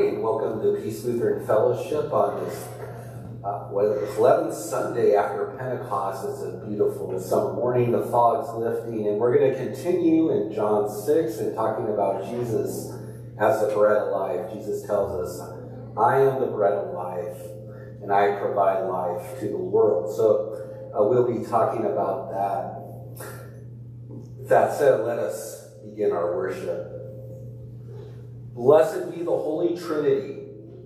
Morning. Welcome to Peace Lutheran Fellowship on this uh, what is 11th Sunday after Pentecost. It's a beautiful summer morning. The fog's lifting, and we're going to continue in John 6 and talking about Jesus as the bread of life. Jesus tells us, I am the bread of life, and I provide life to the world. So uh, we'll be talking about that. That said, let us begin our worship. Blessed be the Holy Trinity,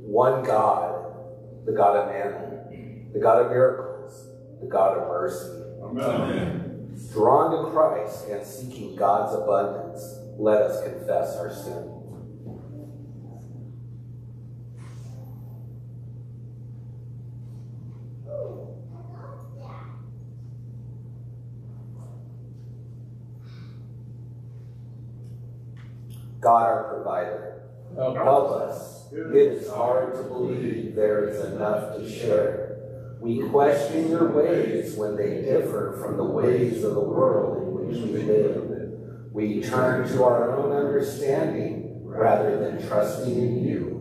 one God, the God of man, the God of miracles, the God of mercy. Amen. Drawn to Christ and seeking God's abundance, let us confess our sin. God our provider, help, help us. It is hard to believe there is enough to share. We question your ways when they differ from the ways of the world in which we live. We turn to our own understanding rather than trusting in you.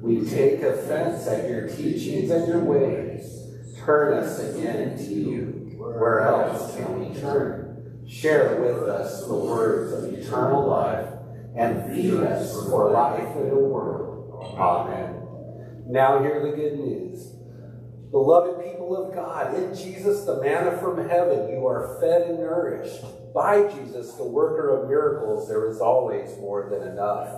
We take offense at your teachings and your ways. Turn us again to you. Where else can we turn? Share with us the words of eternal life and feed us for life in the world. Amen. Now hear the good news. Beloved people of God, in Jesus, the manna from heaven, you are fed and nourished. By Jesus, the worker of miracles, there is always more than enough.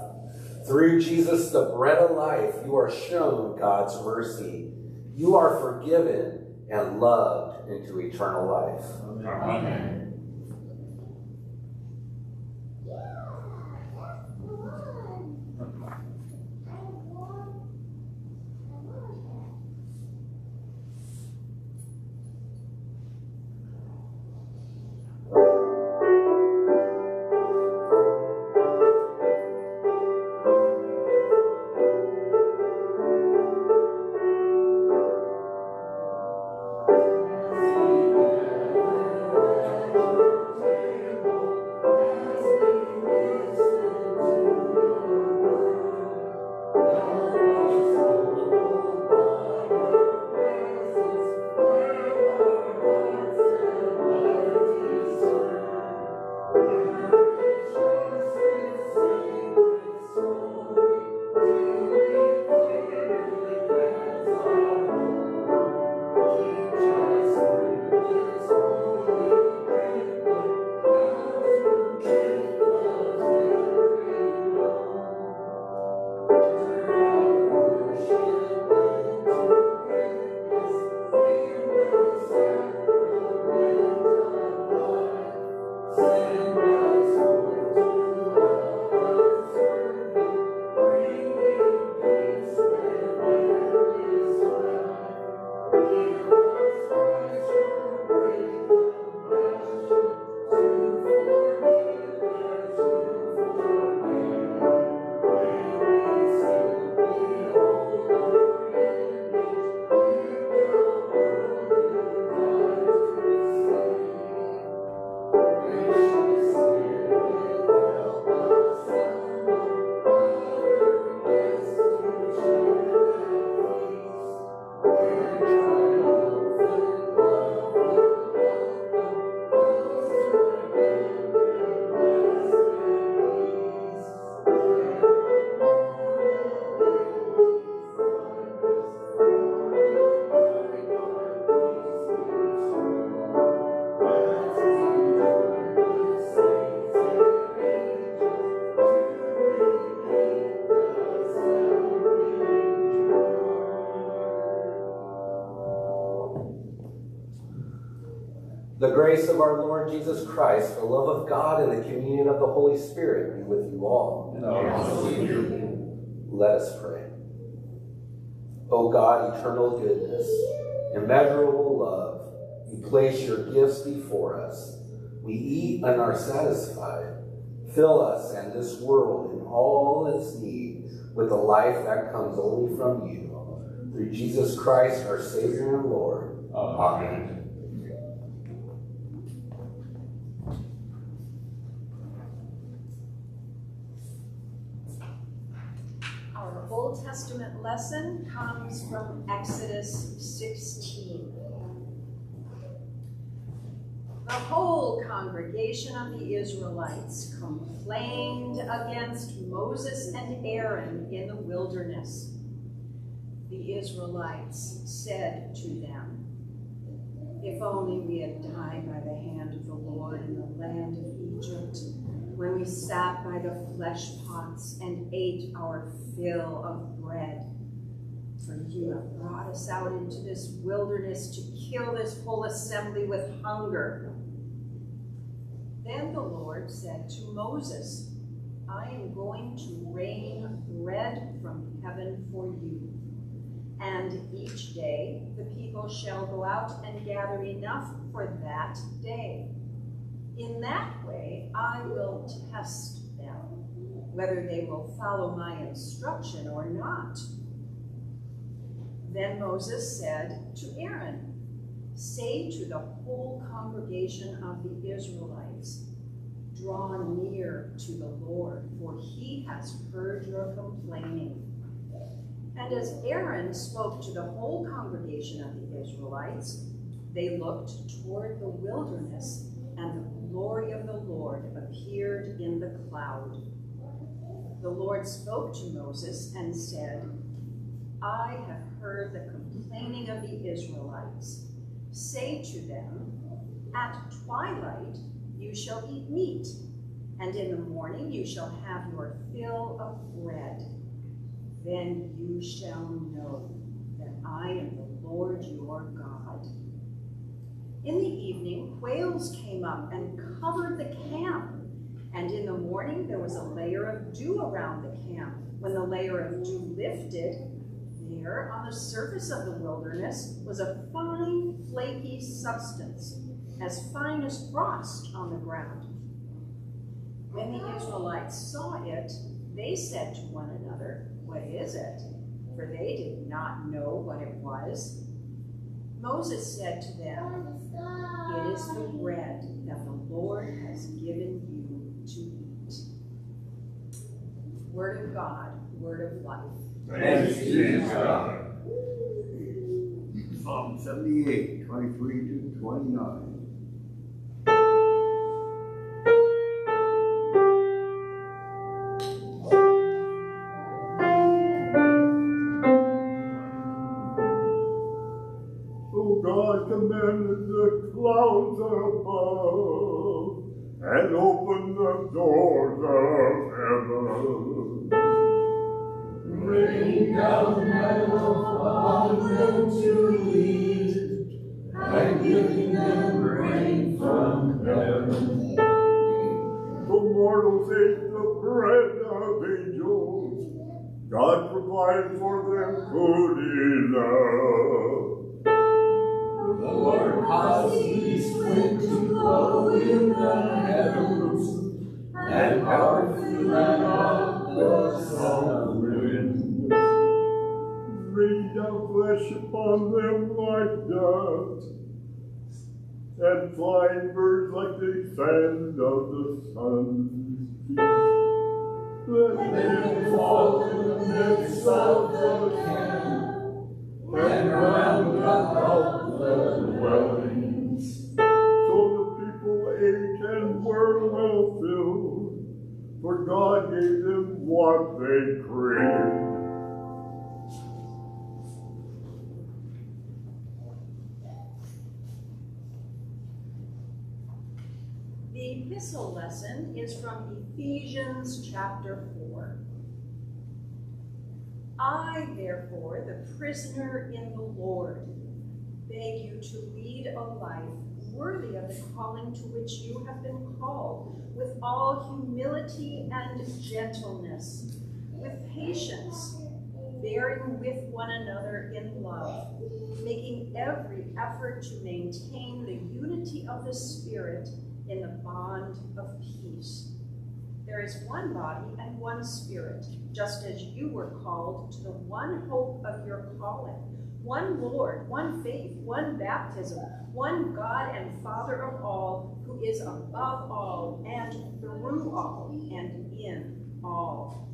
Through Jesus, the bread of life, you are shown God's mercy. You are forgiven and loved into eternal life. Amen. grace Jesus Christ, the love of God, and the communion of the Holy Spirit be with you all. Let us pray. O God, eternal goodness, immeasurable love, you place your gifts before us. We eat and are satisfied. Fill us and this world in all its need with the life that comes only from you. Through Jesus Christ, our Savior and Lord. Amen. Old Testament lesson comes from Exodus 16. The whole congregation of the Israelites complained against Moses and Aaron in the wilderness. The Israelites said to them, If only we had died by the hand of the Lord in the land of Egypt, when we sat by the flesh pots and ate our fill of bread. For you have brought us out into this wilderness to kill this whole assembly with hunger. Then the Lord said to Moses, I am going to rain bread from heaven for you. And each day the people shall go out and gather enough for that day. In that way I will test whether they will follow my instruction or not. Then Moses said to Aaron, Say to the whole congregation of the Israelites, Draw near to the Lord, for he has heard your complaining. And as Aaron spoke to the whole congregation of the Israelites, they looked toward the wilderness, and the glory of the Lord appeared in the cloud. The Lord spoke to Moses and said, I have heard the complaining of the Israelites. Say to them, At twilight you shall eat meat, and in the morning you shall have your fill of bread. Then you shall know that I am the Lord your God. In the evening, quails came up and covered the camp. And in the morning, there was a layer of dew around the camp. When the layer of dew lifted, there on the surface of the wilderness was a fine, flaky substance, as fine as frost on the ground. When the Israelites saw it, they said to one another, What is it? For they did not know what it was. Moses said to them, It is the bread that the Lord has given you to eat. Word of God, word of life. Thanks be to God. Psalm 78, 23 to 29. commanded the clouds above flying birds like the sand of the sun's sun. Let them fall in the midst of the camp, and round about the dwellings. So the people ate and were well filled, for God gave them what they craved. The epistle lesson is from Ephesians chapter 4. I, therefore, the prisoner in the Lord, beg you to lead a life worthy of the calling to which you have been called, with all humility and gentleness, with patience, bearing with one another in love, making every effort to maintain the unity of the Spirit in the bond of peace. There is one body and one Spirit, just as you were called to the one hope of your calling one Lord, one faith, one baptism, one God and Father of all, who is above all and through all and in all.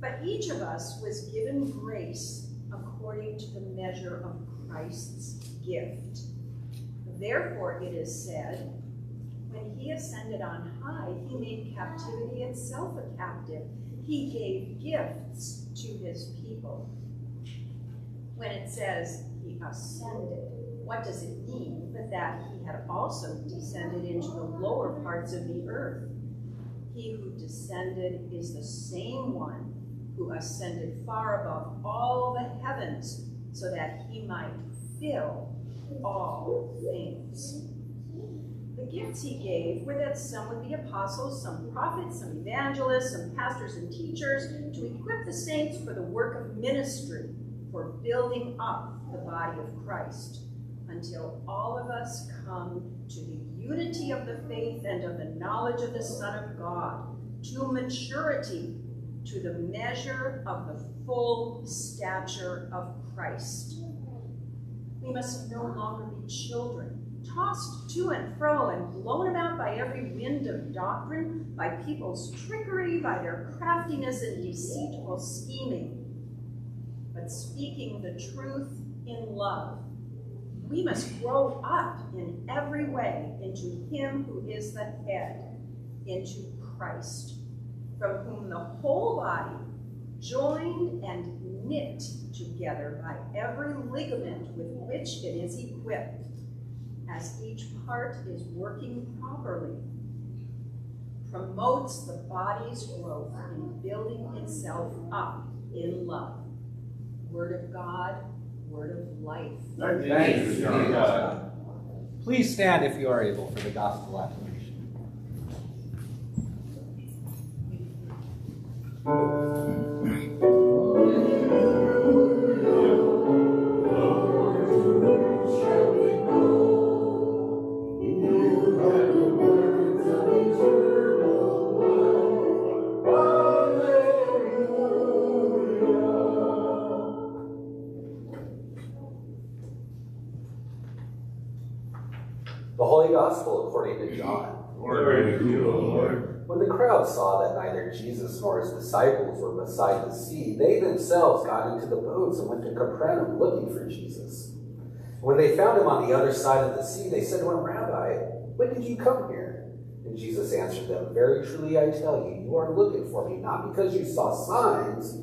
But each of us was given grace according to the measure of Christ's gift. Therefore, it is said, when he ascended on high, he made captivity itself a captive. He gave gifts to his people. When it says he ascended, what does it mean but that he had also descended into the lower parts of the earth? He who descended is the same one who ascended far above all the heavens so that he might fill all things. The gifts he gave were that some would be apostles, some prophets, some evangelists, some pastors and teachers to equip the saints for the work of ministry, for building up the body of Christ, until all of us come to the unity of the faith and of the knowledge of the Son of God, to maturity, to the measure of the full stature of Christ. We must no longer be children, tossed to and fro and blown about by every wind of doctrine, by people's trickery, by their craftiness and deceitful scheming. But speaking the truth in love, we must grow up in every way into him who is the head, into Christ, from whom the whole body, joined and knit together by every ligament with which it is equipped, as each part is working properly, promotes the body's growth in building itself up in love. Word of God, word of life. Thanks, God. Please stand if you are able for the gospel affirmation. Disciples were beside the sea, they themselves got into the boats and went to Capernaum looking for Jesus. When they found him on the other side of the sea, they said to him, Rabbi, when did you come here? And Jesus answered them, Very truly I tell you, you are looking for me, not because you saw signs,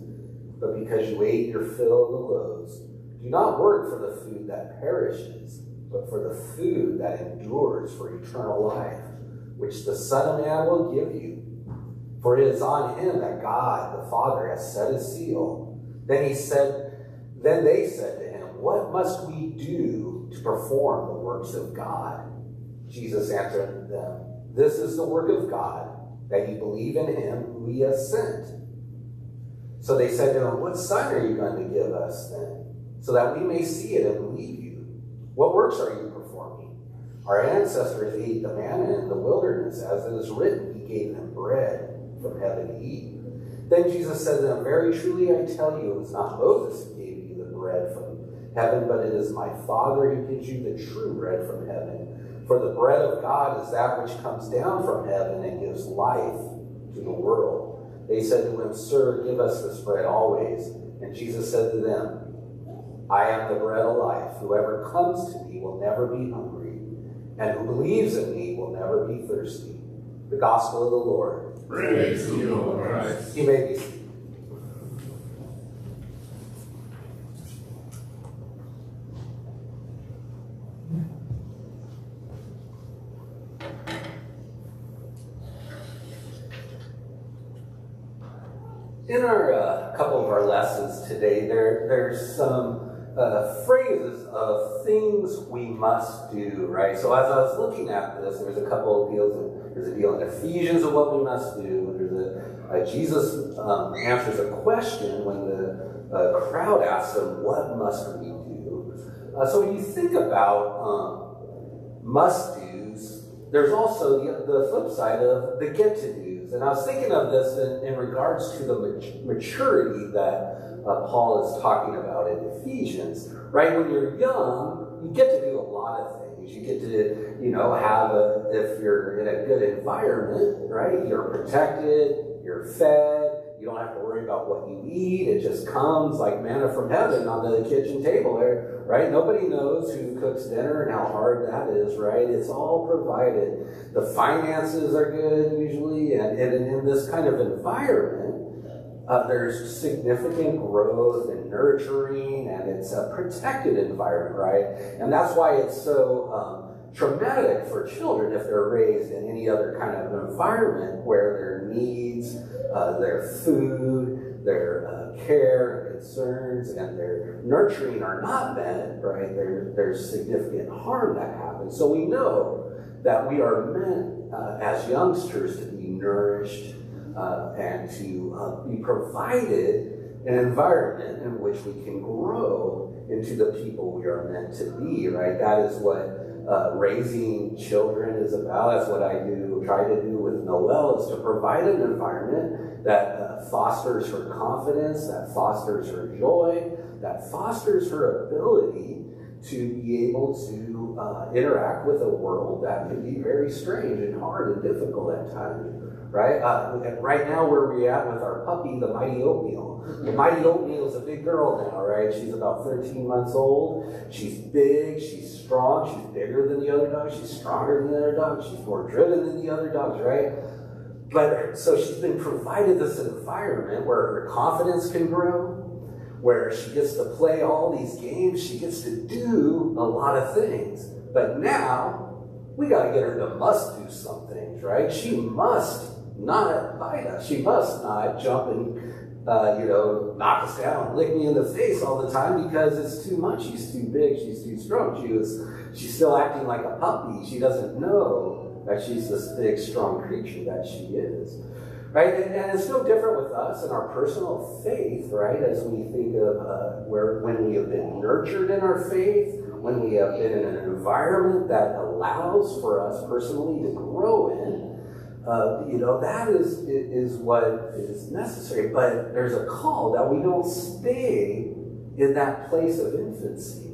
but because you ate your fill of the loaves. Do not work for the food that perishes, but for the food that endures for eternal life, which the Son of Man will give you. For it is on him that God the Father has set his seal. Then he said, Then they said to him, What must we do to perform the works of God? Jesus answered them, This is the work of God, that you believe in him who he has sent. So they said to him, What sign are you going to give us then, so that we may see it and believe you? What works are you performing? Our ancestors ate the manna in the wilderness, as it is written, He gave them bread from heaven to eat. Then Jesus said to them, Very truly I tell you, it was not Moses who gave you the bread from heaven, but it is my Father who gives you the true bread from heaven. For the bread of God is that which comes down from heaven and gives life to the world. They said to him, Sir, give us this bread always. And Jesus said to them, I am the bread of life. Whoever comes to me will never be hungry, and who believes in me will never be thirsty. The gospel of the Lord. Praise to you, Christ. You may be seated. In our uh, couple of our lessons today, there there's some uh, phrases of things we must do, right? So as I was looking at this, there's a couple of deals. There's a deal in Ephesians of what we must do. There's a uh, Jesus um, answers a question when the uh, crowd asks him, "What must we do?" Uh, so when you think about um, must do's, there's also the, the flip side of the get to do's. And I was thinking of this in, in regards to the mat- maturity that uh, Paul is talking about in Ephesians. Right? When you're young, you get to do a lot of things. You get to, you know, have a, if you're in a good environment, right? You're protected, you're fed, You don't have to worry about what you eat. It just comes like manna from heaven on the kitchen table there, right? Nobody knows who cooks dinner and how hard that is, right? It's all provided. The finances are good usually, and, and in this kind of environment, uh, there's significant growth and nurturing, and it's a protected environment, right? And that's why it's so um, traumatic for children if they're raised in any other kind of environment where their needs uh, their food, their uh, care concerns, and their nurturing are not met, right, there, there's significant harm that happens. So we know that we are meant uh, as youngsters to be nourished uh, and to uh, be provided an environment in which we can grow into the people we are meant to be, right? That is what uh, raising children is about. That's what I do, try to do with Noelle, is to provide an environment that uh, fosters her confidence, that fosters her joy, that fosters her ability to be able to uh, interact with a world that can be very strange and hard and difficult at times. Right? Uh, right now, where we at with our puppy, the Mighty Oatmeal. The Mighty Oatmeal is a big girl now, right? She's about 13 months old. She's big, she's strong, she's bigger than the other dogs, she's stronger than the other dogs, she's more driven than the other dogs, right? But so she's been provided this environment where her confidence can grow, where she gets to play all these games, she gets to do a lot of things. But now we got to get her to must do some things, right? She must not bite us. She must not jump and uh, you know, knock us down, lick me in the face all the time because it's too much. She's too big. She's too strong. She was, she's still acting like a puppy. She doesn't know that she's this big, strong creature that she is. Right? And, and it's no different with us and our personal faith, right? As we think of uh, where when we have been nurtured in our faith, when we have been in an environment that allows for us personally to grow in, uh, you know, that is, is what is necessary. But there's a call that we don't stay in that place of infancy.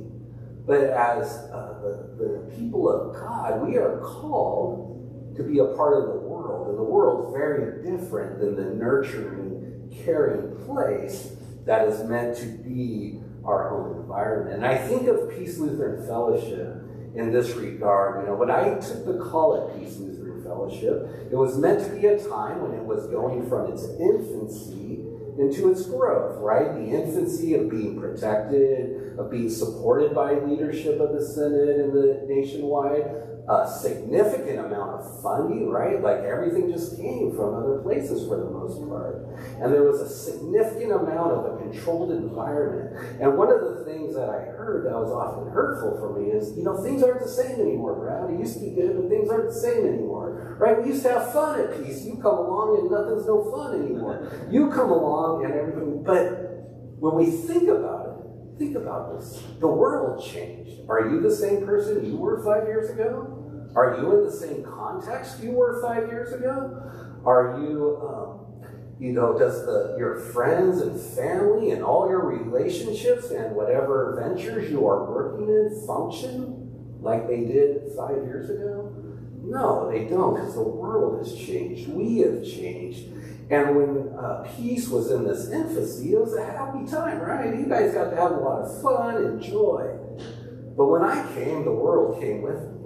But as uh, the, the people of God, we are called to be a part of the world. And the world's very different than the nurturing, caring place that is meant to be our home environment. And I think of Peace Lutheran Fellowship in this regard. You know, when I took the call at Peace Lutheran, Fellowship. It was meant to be a time when it was going from its infancy into its growth, right? The infancy of being protected, of being supported by leadership of the synod and the nationwide, a significant amount of funding, right? Like everything just came from other places for the most part. And there was a significant amount of a controlled environment. And one of the things that I heard that was often hurtful for me is, you know, things aren't the same anymore, Brad. It used to be good, but things aren't the same anymore, right? We used to have fun at peace. You come along and nothing's no fun anymore. You come along and everything, but when we think about it, Think about this. The world changed. Are you the same person you were five years ago? Are you in the same context you were five years ago? Are you, um, you know, does the your friends and family and all your relationships and whatever ventures you are working in function like they did five years ago? No, they don't, because the world has changed. We have changed. And when uh, peace was in this infancy, it was a happy time, right? You guys got to have a lot of fun and joy. But when I came, the world came with me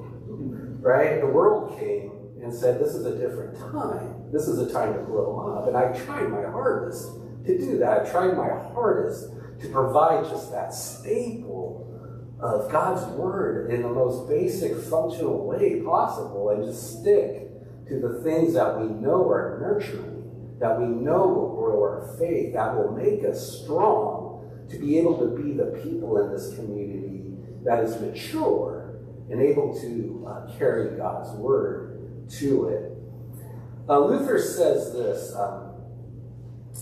right? The world came and said, this is a different time. This is a time to grow up. And I tried my hardest to do that. I tried my hardest to provide just that staple of God's word in the most basic functional way possible and just stick to the things that we know are nurturing, that we know will grow our faith, that will make us strong to be able to be the people in this community that is mature and able to uh, carry God's word to it. Uh, Luther says this. Um,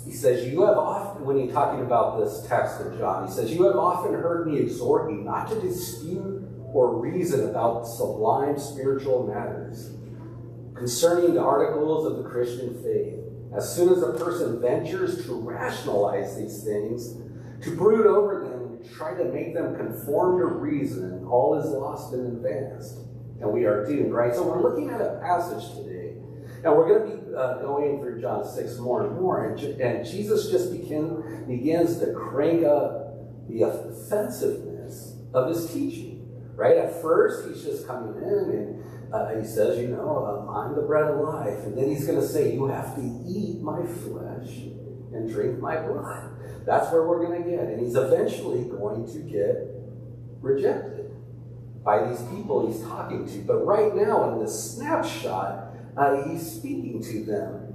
he says, You have often, when he's talking about this text of John, he says, You have often heard me exhort you not to dispute or reason about sublime spiritual matters concerning the articles of the Christian faith. As soon as a person ventures to rationalize these things, to brood over them, try to make them conform to reason, all is lost and advanced. And we are doomed, right? So we're looking at a passage today And we're going to be uh, going through John 6 more and more. And, and Jesus just begin, begins to crank up the offensiveness of his teaching. Right? At first, he's just coming in and uh, he says, You know, um, I'm the bread of life. And then he's going to say, You have to eat my flesh and drink my blood. That's where we're going to get. And he's eventually going to get rejected by these people he's talking to. But right now, in this snapshot, uh, he's speaking to them.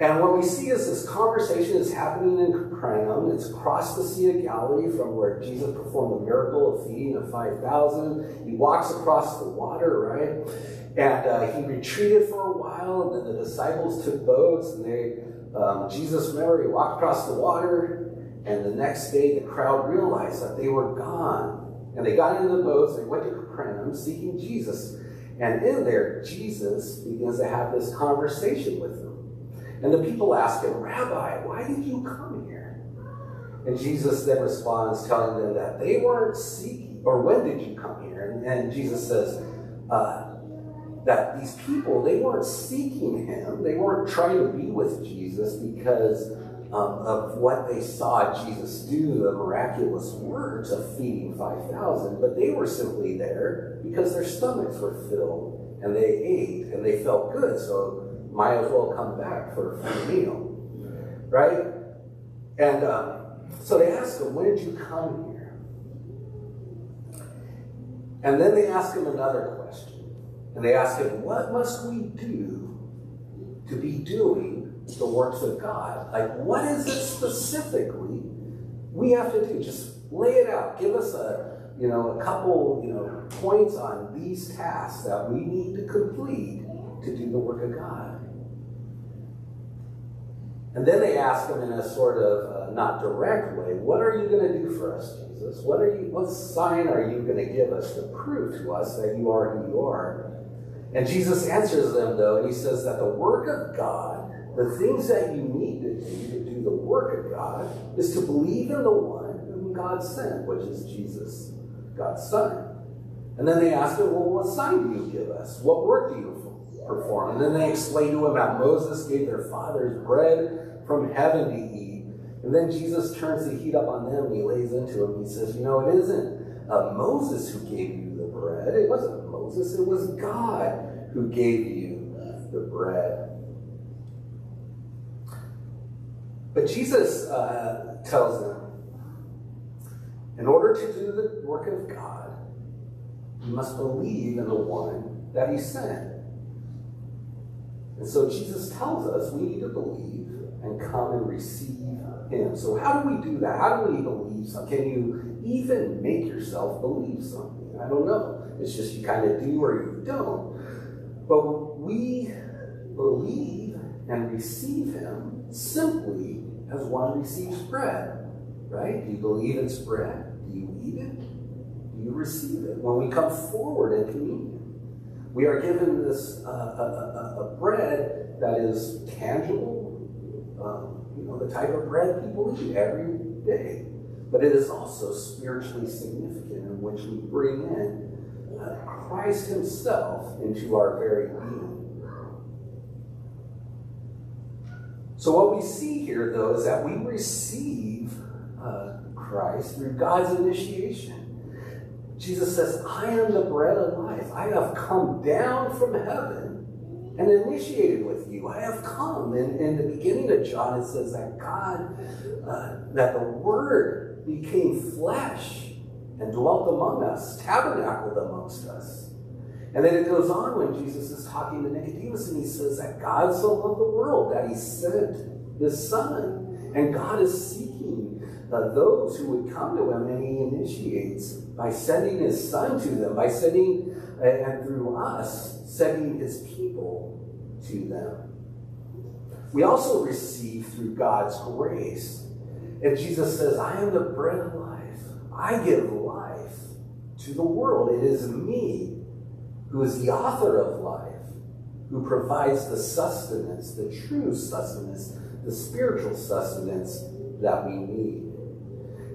And what we see is this conversation is happening in Capernaum. It's across the Sea of Galilee from where Jesus performed the miracle of feeding the 5,000. He walks across the water, right? And uh, he retreated for a while, and then the disciples took boats, and they, um, Jesus, remember, he walked across the water, and the next day the crowd realized that they were gone. And they got into the boats, they went to Capernaum seeking Jesus. And in there, Jesus begins to have this conversation with them. And the people ask him, Rabbi, why did you come here? And Jesus then responds, telling them that they weren't seeking, or when did you come here? And, and Jesus says uh, that these people, they weren't seeking him. They weren't trying to be with Jesus because um, of what they saw Jesus do, the miraculous words of feeding 5,000, but they were simply there because their stomachs were filled and they ate and they felt good. So might as well come back for a meal, right? And um, so they ask him, when did you come here? And then they ask him another question. And they ask him, what must we do to be doing the works of God? Like, what is it specifically we have to do? Just lay it out. Give us a, you know, a couple, you know, points on these tasks that we need to complete to do the work of God. And then they ask him in a sort of uh, not direct way, what are you going to do for us, Jesus? What are you what sign are you going to give us to prove to us that you are who you are? And Jesus answers them though, and he says that the work of God, the things that you need to do to do the work of God, is to believe in the one whom God sent, which is Jesus, God's Son. And then they ask him, well, what sign do you give us? What work do you perform. And then they explain to him how Moses gave their fathers bread from heaven to eat. And then Jesus turns the heat up on them and he lays into them. He says, You know, it isn't uh, Moses who gave you the bread. It wasn't It was God who gave you the bread. But Jesus uh, tells them, in order to do the work of God, you must believe in the one that he sent. And so Jesus tells us we need to believe and come and receive him. So how do we do that? How do we believe something? Can you even make yourself believe something? I don't know. It's just you kind of do or you don't. But we believe and receive him simply as one receives bread. Right? Do you believe it's bread? Do you eat it? Do you receive it? When we come forward in communion, we are given this uh, a, a, a, bread that is tangible, um, you know, the type of bread people eat every day. But it is also spiritually significant in which we bring in uh, Christ Himself into our very being. So, what we see here, though, is that we receive uh, Christ through God's initiation. Jesus says, I am the bread of life. I have come down from heaven and initiated with you. I have come. And in the beginning of John, it says that God, uh, that the Word became flesh and dwelt among us, tabernacled amongst us. And then it goes on when Jesus is talking to Nicodemus and he says that God so loved the world that he sent his Son. And God is seeking uh, those who would come to him and he initiates by sending his son to them, by sending, and through us, sending his people to them. We also receive through God's grace. And Jesus says, I am the bread of life. I give life to the world. It is me who is the author of life, who provides the sustenance, the true sustenance, the spiritual sustenance that we need.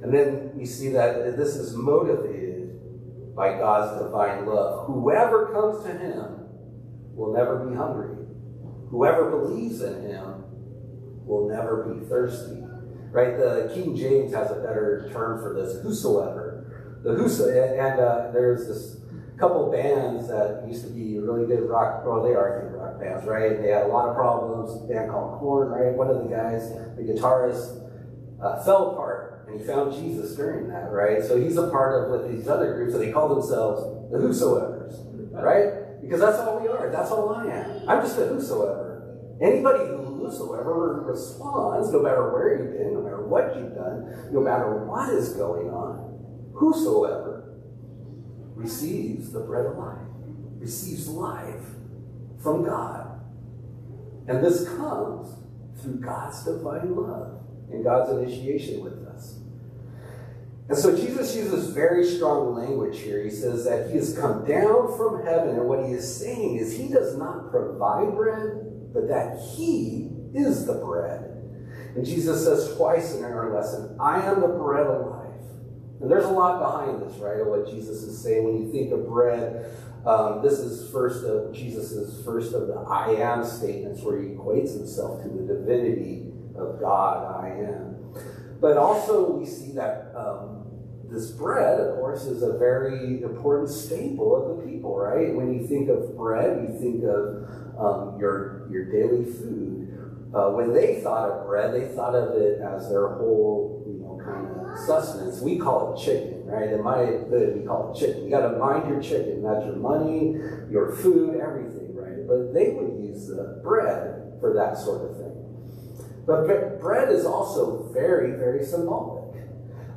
And then we see that this is motivated by God's divine love. Whoever comes to him will never be hungry. Whoever believes in him will never be thirsty. Right? The King James has a better term for this, whosoever. The whoso, and uh, there's this couple bands that used to be really good rock, well, they are good rock bands, right? They had a lot of problems. A band called Korn, right? One of the guys, the guitarist, uh, fell apart, and he found Jesus during that, right? So he's a part of with these other groups, and they call themselves the Whosoevers, right? Because that's all we are. That's all I am. I'm just a whosoever. Anybody who whosoever responds, no matter where you've been, no matter what you've done, no matter what is going on, whosoever receives the bread of life, receives life from God. And this comes through God's divine love and God's initiation with us. And so Jesus uses very strong language here. He says that he has come down from heaven, and what he is saying is he does not provide bread, but that he is the bread. And Jesus says twice in our lesson, I am the bread of life. And there's a lot behind this, right, of what Jesus is saying. When you think of bread, um, this is first of Jesus' first of the I am statements where he equates himself to the divinity of God, I am. But also we see that um, this bread, of course, is a very important staple of the people, right? When you think of bread, you think of um, your, your daily food. Uh, when they thought of bread, they thought of it as their whole, you know, kind of sustenance. We call it chicken, right? In my hood, we call it chicken. You got to mind your chicken. That's your money, your food, everything, right? But they would use the bread for that sort of thing. But bread is also very, very symbolic.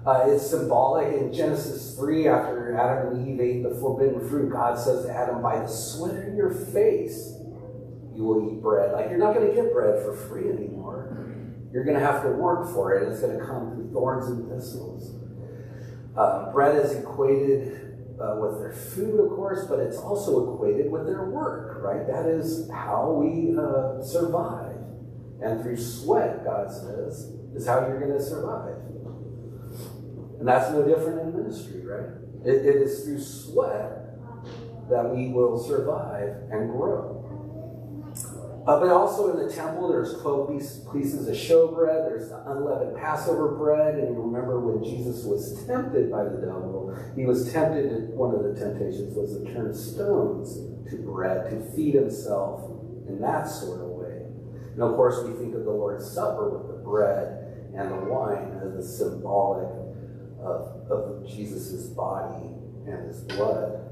Uh, it's symbolic in Genesis 3, after Adam and Eve ate the forbidden fruit, God says to Adam, By the sweat of your face, you will eat bread. Like, you're not going to get bread for free anymore. You're going to have to work for it. It's going to come through thorns and thistles. Uh, bread is equated uh, with their food, of course, but it's also equated with their work, right? That is how we uh, survive. And through sweat, God says, is how you're going to survive. And that's no different in ministry, right? it, it is through sweat that we will survive and grow. Uh, but also in the temple, there's 12 pieces of showbread. There's the unleavened Passover bread. And you remember when Jesus was tempted by the devil, he was tempted, one of the temptations was to turn stones to bread, to feed himself in that sort of way. And of course, we think of the Lord's Supper with the bread and the wine as the symbolic of, of Jesus' body and his blood.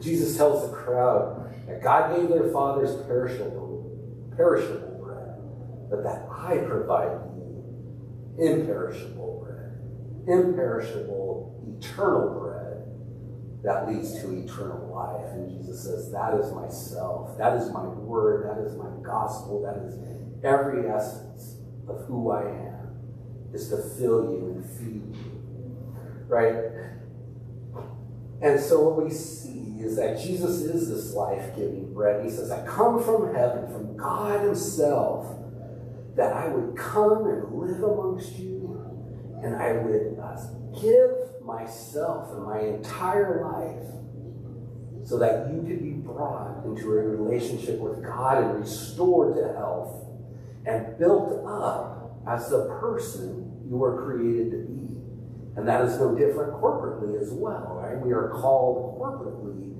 Jesus tells the crowd that God gave their fathers perishable, perishable bread, but that I provide you imperishable bread, imperishable, eternal bread that leads to eternal life. And Jesus says, That is myself, that is my word, that is my gospel, that is every essence of who I am, is to fill you and feed you. Right? And so what we see is that Jesus is this life giving bread. He says, I come from heaven, from God Himself, that I would come and live amongst you, and I would uh, give myself and my entire life so that you could be brought into a relationship with God and restored to health and built up as the person you were created to be. And that is no different corporately as well, right? We are called corporately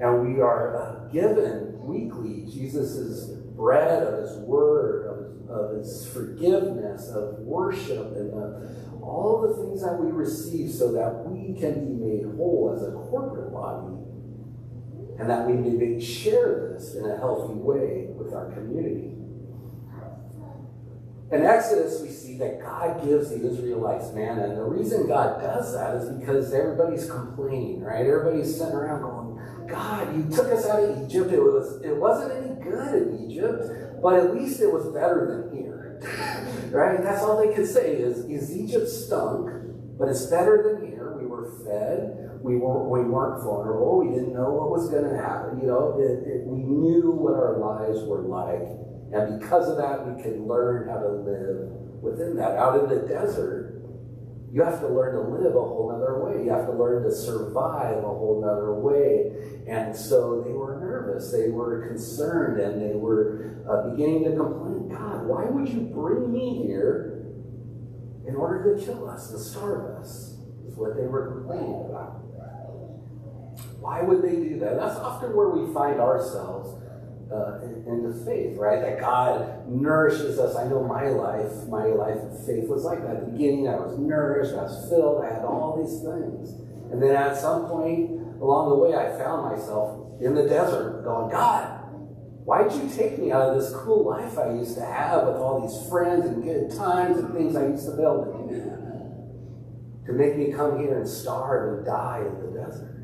and we are uh, given weekly Jesus' bread of his word, of his, of his forgiveness, of worship, and of all the things that we receive so that we can be made whole as a corporate body and that we may share this in a healthy way with our community. In Exodus, we see that God gives the Israelites manna, and the reason God does that is because everybody's complaining, right? Everybody's sitting around going, God, you took us out of Egypt. It was it wasn't any good in Egypt, but at least it was better than here. right? That's all they could say is, is Egypt stunk, but it's better than here. We were fed. We weren't, we weren't vulnerable. We didn't know what was going to happen. You know, it, it, we knew what our lives were like and because of that, we can learn how to live within that. Out in the desert, You have to learn to live a whole nother way. You have to learn to survive a whole nother way. And so they were nervous, they were concerned, and they were uh, beginning to complain God, why would you bring me here in order to kill us and starve us? Is what they were complaining about. Why would they do that? That's often where we find ourselves uh, into faith, right? That God nourishes us. I know my life, my life of faith was like that. At the beginning, I was nourished, I was filled, I had all these things. And then at some point along the way, I found myself in the desert going, God, why'd you take me out of this cool life I used to have with all these friends and good times and things I used to do? To make me come here and starve and die in the desert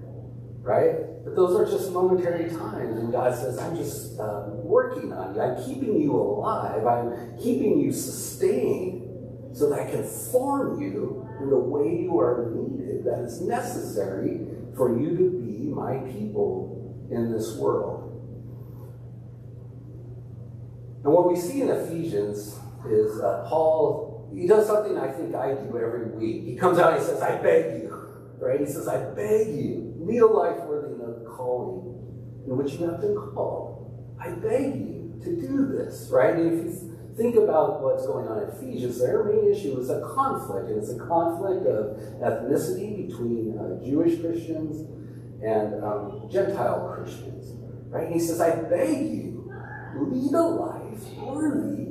right? But those are just momentary times, and God says, I'm just uh, working on you. I'm keeping you alive. I'm keeping you sustained so that I can form you in the way you are needed, that is necessary for you to be my people in this world. And what we see in Ephesians is uh, Paul, he does something I think I do every week. He comes out and he says, I beg you, right? He says, I beg you Lead a life calling in which you have been called. I beg you to do this, right? And if you think about what's going on in Ephesians, their main issue is a conflict, and it's a conflict of ethnicity between uh, Jewish Christians and um, Gentile Christians, right? And he says, I beg you, lead a life worthy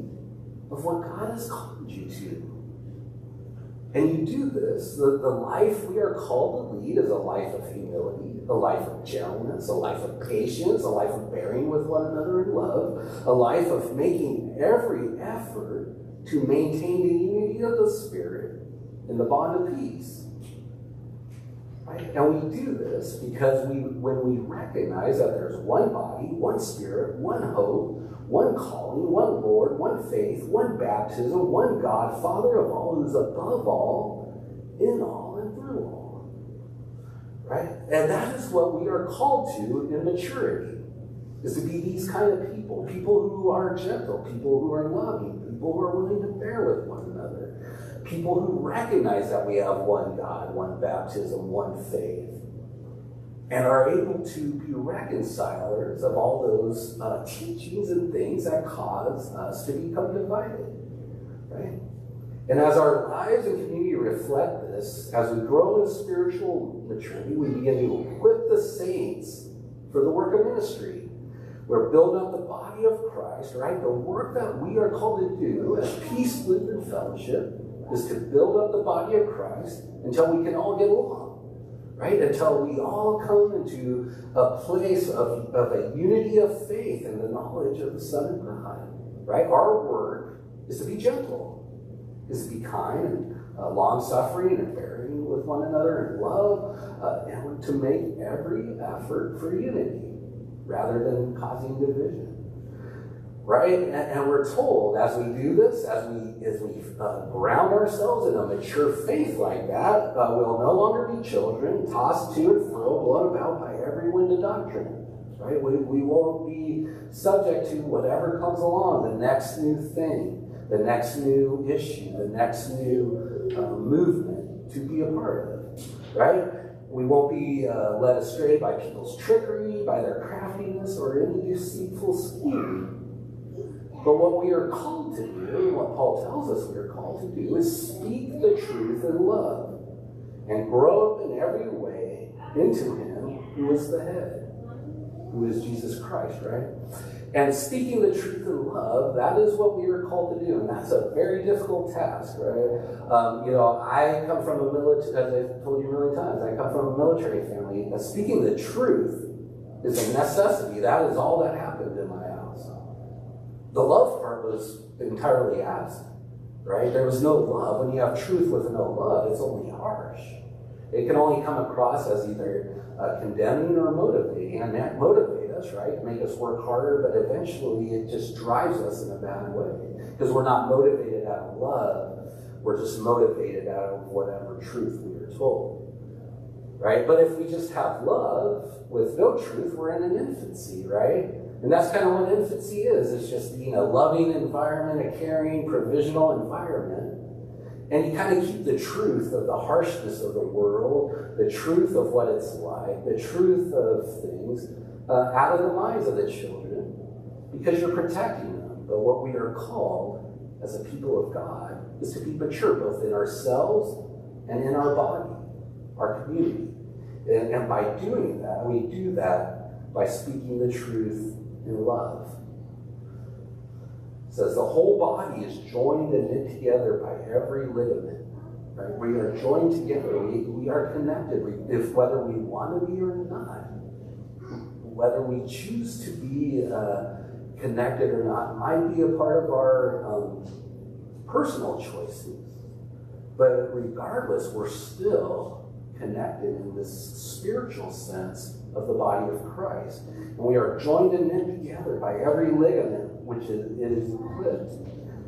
of what God has called you to. And you do this, the, the life we are called to lead is a life of humility, a life of gentleness, a life of patience, a life of bearing with one another in love, a life of making every effort to maintain the unity of the Spirit in the bond of peace. Right? And we do this because we, when we recognize that there's one body, one Spirit, one hope, one calling, one Lord, one faith, one baptism, one God, Father of all, who's above all, in all, and through all. Right? And that is what we are called to in maturity, is to be these kind of people. People who are gentle, people who are loving, people who are willing to bear with one another, people who recognize that we have one God, one baptism, one faith and are able to be reconcilers of all those uh, teachings and things that cause us to become divided. Right? And as our lives and community reflect this, as we grow in spiritual maturity, we begin to equip the saints for the work of ministry. We're building up the body of Christ, right? The work that we are called to do as peace, and fellowship is to build up the body of Christ until we can all get along right? Until we all come into a place of, of a unity of faith and the knowledge of the Son of God, right? Our work is to be gentle, is to be kind and uh, long suffering and bearing with one another in love, uh, and to make every effort for unity rather than causing division right? And, and, we're told as we do this, as we as we uh, ground ourselves in a mature faith like that, uh, we'll no longer be children tossed to and fro, blown about by every wind of doctrine. Right? We, we won't be subject to whatever comes along, the next new thing, the next new issue, the next new uh, movement to be a part of. Right? We won't be uh, led astray by people's trickery, by their craftiness, or any deceitful scheme but what we are called to do, and what Paul tells us we are called to do, is speak the truth in love and grow up in every way into Him who is the head, who is Jesus Christ, right? And speaking the truth in love, that is what we are called to do. And that's a very difficult task, right? Um, you know, I come from a military, as I've told you million times, I come from a military family. speaking the truth is a necessity. That is all that my the love part was entirely absent, right? There was no love. When you have truth with no love, it's only harsh. It can only come across as either uh, condemning or motivating, and that motivate us, right? Make us work harder, but eventually it just drives us in a bad way because we're not motivated out of love. We're just motivated out of whatever truth we are told, right? But if we just have love with no truth, we're in an infancy, right? And that's kind of what infancy is. It's just being a loving environment, a caring, provisional environment. And you kind of keep the truth of the harshness of the world, the truth of what it's like, the truth of things uh, out of the minds of the children because you're protecting them. But what we are called as a people of God is to be mature both in ourselves and in our body, our community. And, and by doing that, we do that by speaking the truth in love. It says the whole body is joined and knit together by every ligament. Right? We are joined together. We, we are connected, if whether we want to be or not. Whether we choose to be uh, connected or not might be a part of our um, personal choices. But regardless, we're still connected in this spiritual sense of the body of Christ. And we are joined and knit together by every ligament which is, it is equipped.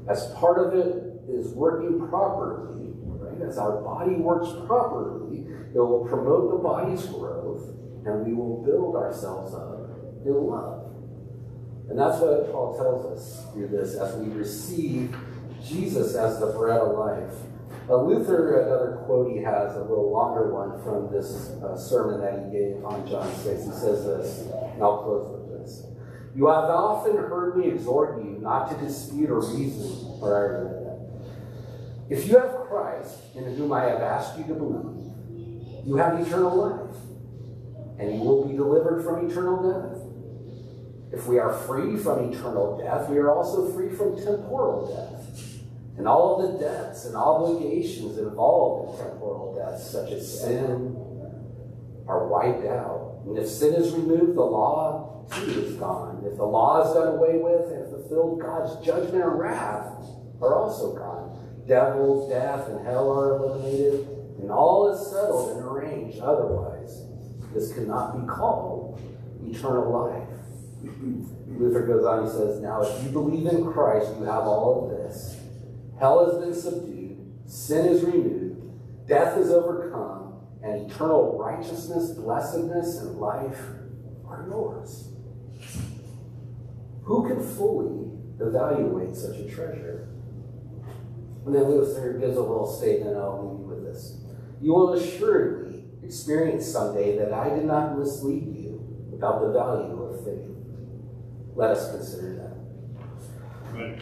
As part of it is working properly, right? As our body works properly, it will promote the body's growth and we will build ourselves up in love. And that's what Paul tells us through this as we receive Jesus as the bread of life. Uh, Luther, another quote he has, a little longer one from this uh, sermon that he gave on John 6, he says this, and I'll close with this. You have often heard me exhort you not to dispute or reason, or read that. If you have Christ, in whom I have asked you to believe, you have eternal life, and you will be delivered from eternal death. If we are free from eternal death, we are also free from temporal death. And all of the debts and obligations involved in temporal death, such as sin, are wiped out. And if sin is removed, the law too is gone. If the law is done away with and fulfilled, God's judgment and wrath are also gone. Devil, death, and hell are eliminated, and all is settled and arranged. Otherwise, this cannot be called eternal life. Luther goes on, he says, Now, if you believe in Christ, you have all of this. Hell has been subdued, sin is removed, death is overcome, and eternal righteousness, blessedness, and life are yours. Who can fully evaluate such a treasure? And then Luther gives a little statement, I'll leave you with this. You will assuredly experience someday that I did not mislead you about the value of faith. Let us consider that. Amen.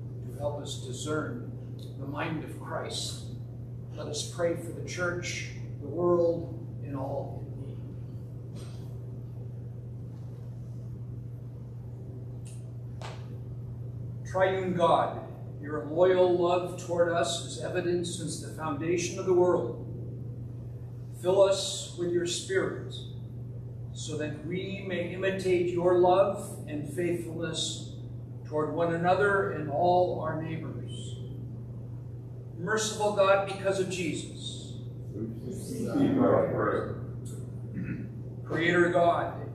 help us discern the mind of Christ. Let us pray for the church, the world, and all in need. Triune God, your loyal love toward us is evident since the foundation of the world. Fill us with your Spirit so that we may imitate your love and faithfulness toward one another and all our neighbors. Merciful God, because of Jesus. Creator God,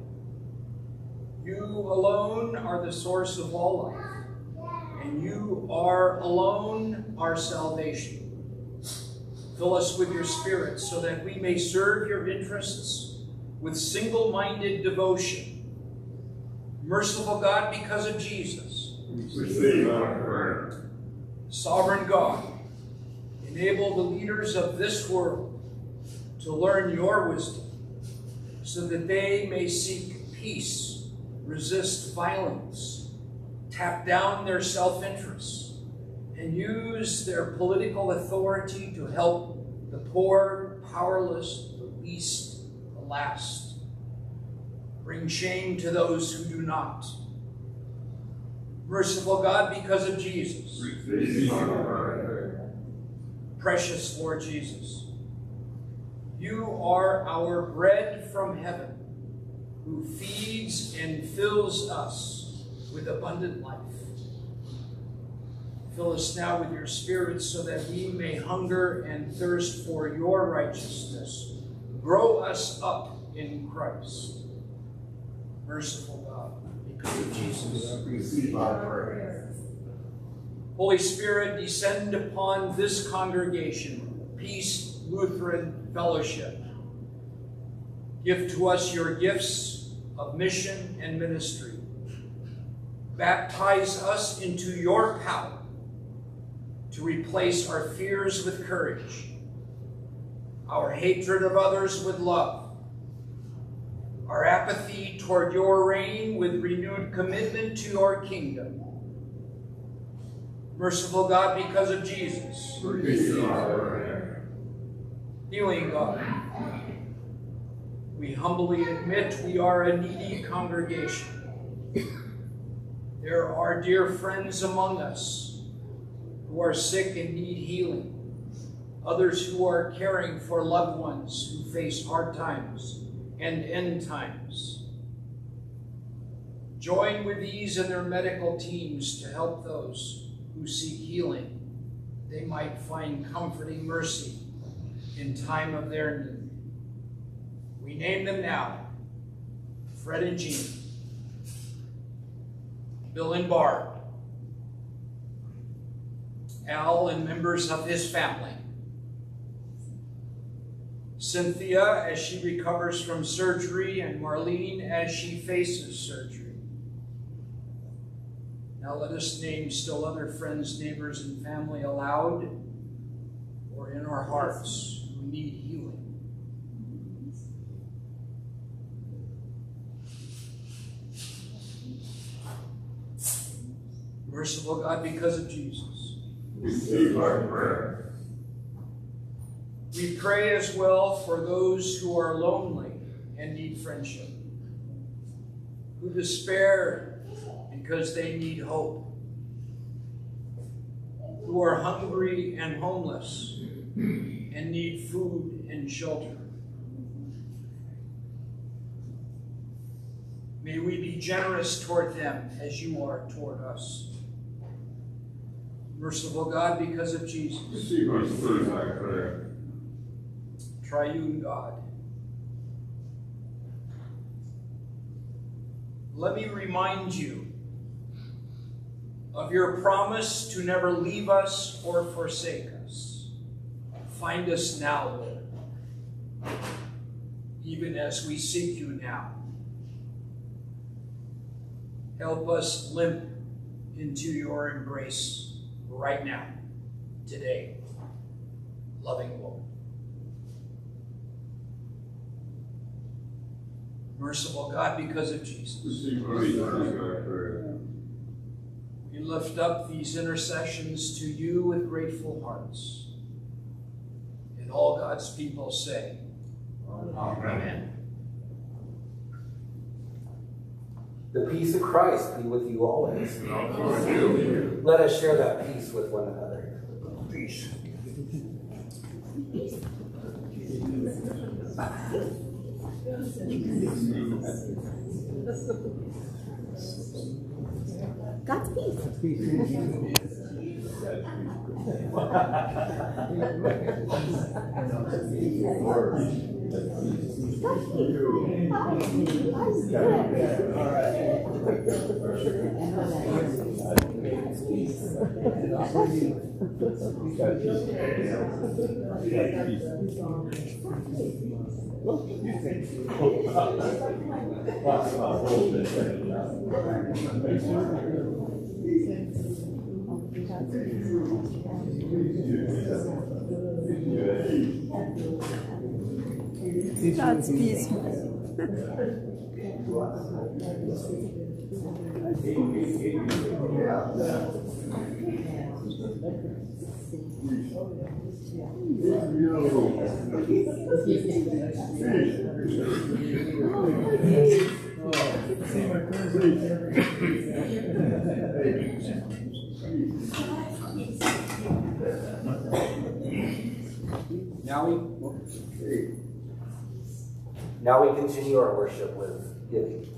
you alone are the source of all life, and you are alone our salvation. Fill us with your Spirit so that we may serve your interests with single minded devotion. Merciful God, because of Jesus. Receive our prayer. Sovereign God, enable the leaders of this world to learn your wisdom so that they may seek peace, resist violence, tap down their self interest, and use their political authority to help the poor, powerless, the least, the last. Bring shame to those who do not. Merciful God, because of Jesus. Precious Lord Jesus, you are our bread from heaven, who feeds and fills us with abundant life. Fill us now with your Spirit so that we may hunger and thirst for your righteousness. Grow us up in Christ. Merciful God, of Jesus. Receive our prayer. Holy Spirit, descend upon this congregation, Peace Lutheran Fellowship. Give to us your gifts of mission and ministry. Baptize us into your power to replace our fears with courage, our hatred of others with love, our apathy toward your reign with renewed commitment to your kingdom. Merciful God, because of Jesus. Healing God. We humbly admit we are a needy congregation. There are dear friends among us who are sick and need healing, others who are caring for loved ones who face hard times and end times. Join with these and their medical teams to help those who seek healing. They might find comforting mercy in time of their need. We name them now Fred and Jean, Bill and Barb, Al and members of his family, Cynthia as she recovers from surgery, and Marlene as she faces surgery. Now let us name still other friends, neighbors, and family aloud or in our hearts who need healing. Merciful God, because of Jesus. Receive our prayer. We pray as well for those who are lonely and need friendship. who despair because they need hope, who are hungry and homeless and need food and shelter. May we be generous toward them as you are toward us. Merciful God, because of Jesus. Triune God. Let me remind you of your promise to never leave us or forsake us. Find us now, Lord, even as we seek you now. Help us limp into your embrace right now, today, loving Lord. Merciful God, because of Jesus. We lift up these intercessions to you with grateful hearts. And all God's people say, Amen. The peace of Christ be with you always. Let us share that peace with one another. Peace. God's peace. God's peace. That's peaceful. Now we Now we continue our worship with giving.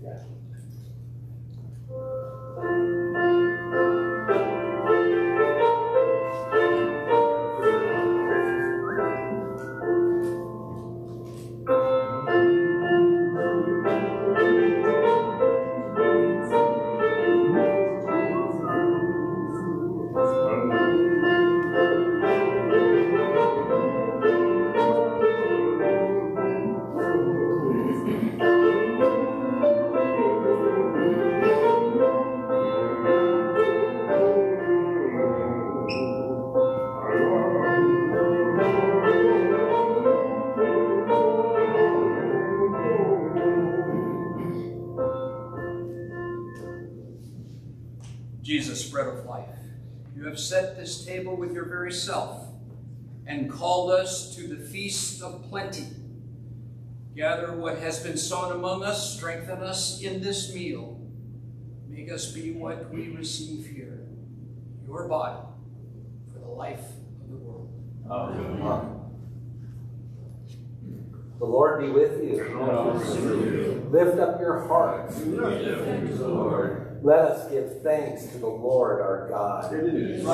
Jesus, Gather what has been sown among us, strengthen us in this meal. Make us be what we receive here, your body, for the life of the world. The Lord be with you. Lift up your hearts. Let us give thanks to the Lord our God. It is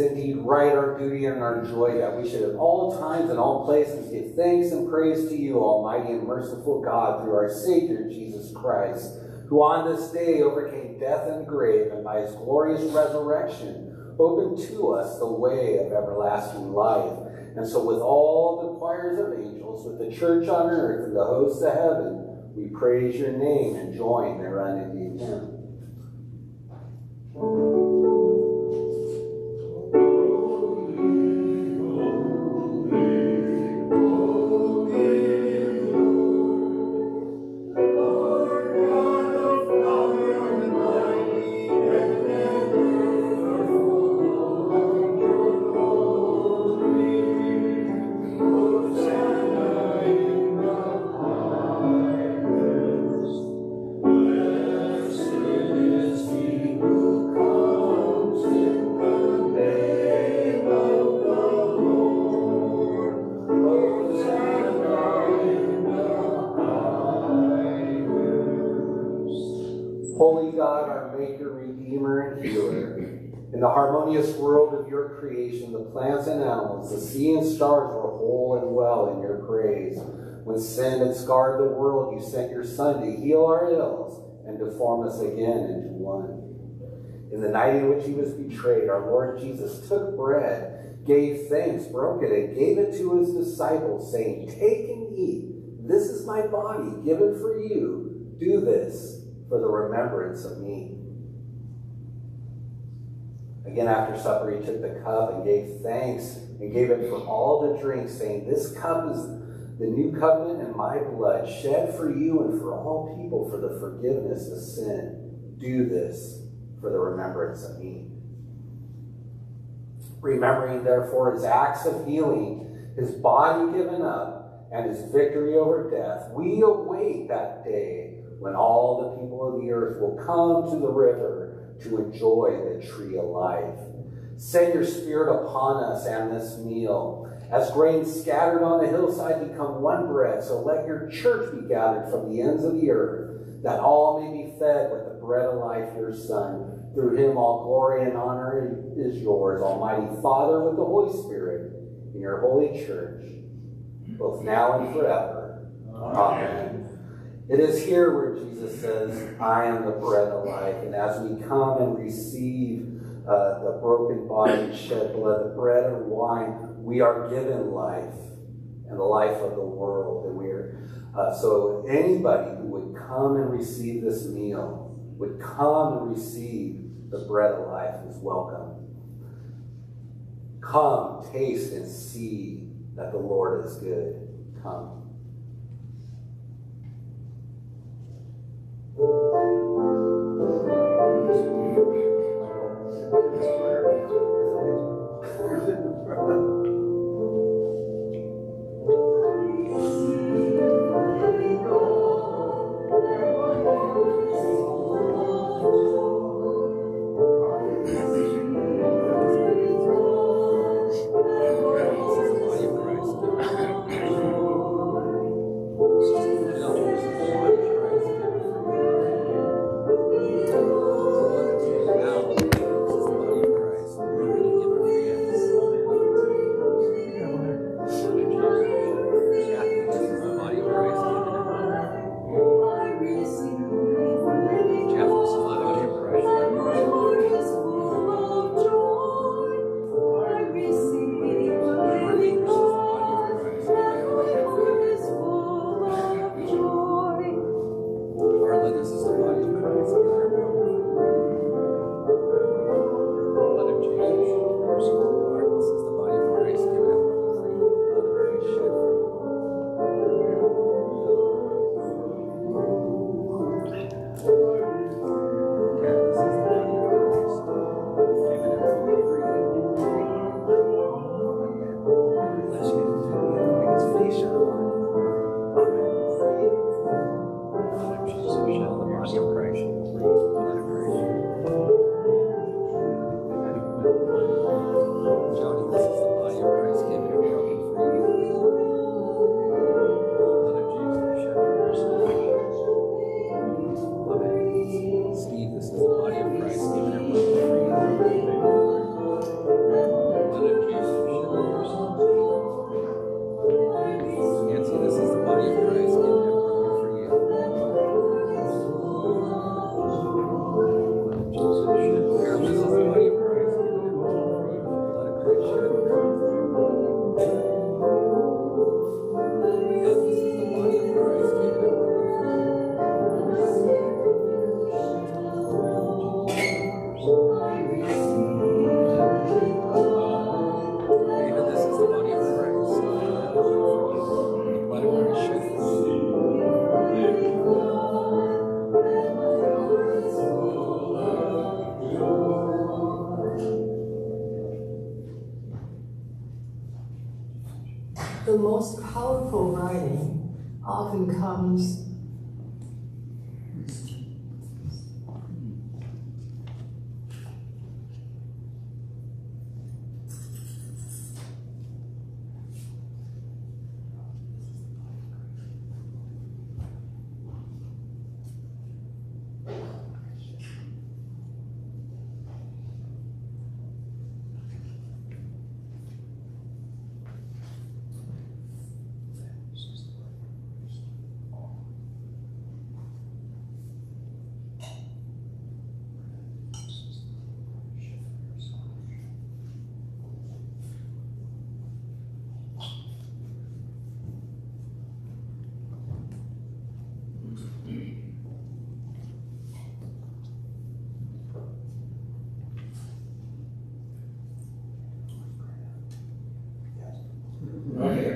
indeed right, our duty and our joy, that we should at all times and all places give thanks and praise to you, Almighty and merciful God, through our Savior Jesus Christ, who on this day overcame death and grave, and by his glorious resurrection opened to us the way of everlasting life. And so, with all the choirs of angels, with the church on earth and the hosts of heaven, we praise your name and join their unending hymn. Praise. When sin had scarred the world, you sent your Son to heal our ills and to form us again into one. In the night in which he was betrayed, our Lord Jesus took bread, gave thanks, broke it, and gave it to his disciples, saying, Take and eat. This is my body given for you. Do this for the remembrance of me. Again, after supper, he took the cup and gave thanks and gave it for all to drink, saying, This cup is the new covenant in my blood, shed for you and for all people for the forgiveness of sin. Do this for the remembrance of me. Remembering, therefore, his acts of healing, his body given up, and his victory over death, we await that day when all the people of the earth will come to the river to enjoy the tree of life. Send your spirit upon us and this meal. As grain scattered on the hillside become one bread, so let your church be gathered from the ends of the earth, that all may be fed with the bread of life, your Son. Through him all glory and honor is yours, Almighty Father, with the Holy Spirit, in your holy church, both now and forever. Amen. It is here where Jesus says, I am the bread of life. And as we come and receive uh, the broken body and shed blood, the bread and wine, we are given life and the life of the world. And we are, uh, so anybody who would come and receive this meal would come and receive the bread of life is welcome. Come, taste, and see that the Lord is good. Come.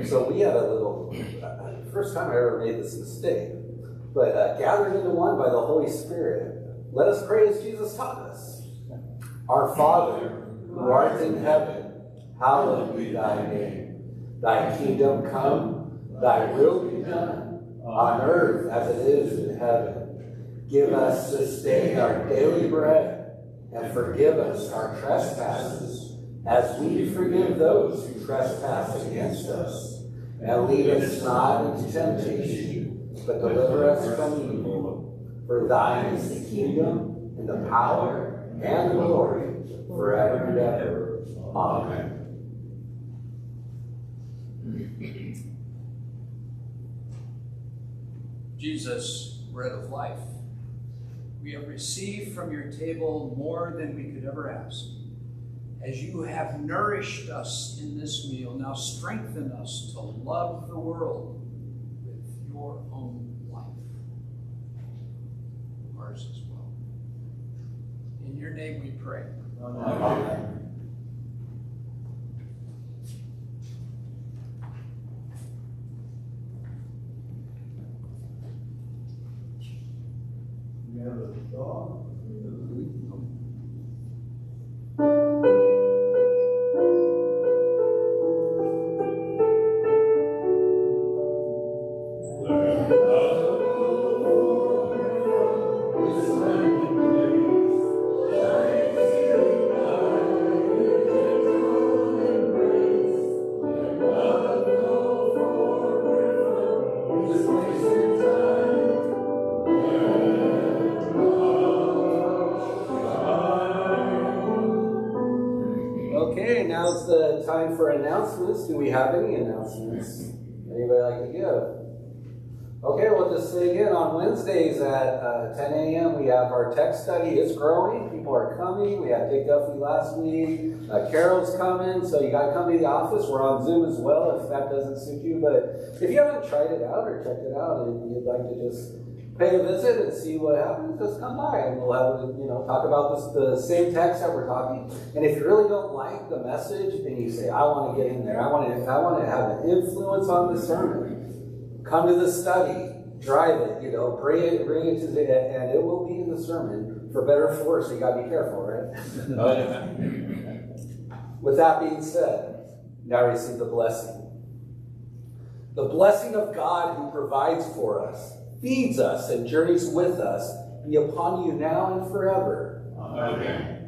So we had a little, uh, first time I ever made this mistake, but uh, gathered into one by the Holy Spirit, let us pray as Jesus taught us. Our Father, who art in heaven, hallowed be thy name. Thy kingdom come, thy will be done, on earth as it is in heaven. Give us this day our daily bread, and forgive us our trespasses, as we forgive those who trespass against us. And lead us not into temptation, but deliver us from evil. For thine is the kingdom, and the power, and the glory, forever and ever. Amen. Jesus, bread of life, we have received from your table more than we could ever ask. As you have nourished us in this meal, now strengthen us to love the world with your own life. Ours as well. In your name we pray. Amen. We have a dog. Announcements. Do we have any announcements? Anybody like to give? Okay, we'll just say again on Wednesdays at uh, 10 a.m. we have our tech study. It's growing. People are coming. We had Dick Duffy last week. Uh, Carol's coming, so you got to come to the office. We're on Zoom as well if that doesn't suit you. But if you haven't tried it out or checked it out and you'd like to just pay a visit and see what happens, just come by and we'll have you know talk about this, the same text that we're talking. And if you really don't like the message and you say, I want to get in there, I want to, I want to have an influence on the sermon, come to the study, drive it, you know, bring it, bring it to the, and it will be in the sermon for better or worse. So you got to be careful, right? Oh, With that being said, now receive the blessing. The blessing of God who provides for us, feeds us, and journeys with us be upon you now and forever. Amen.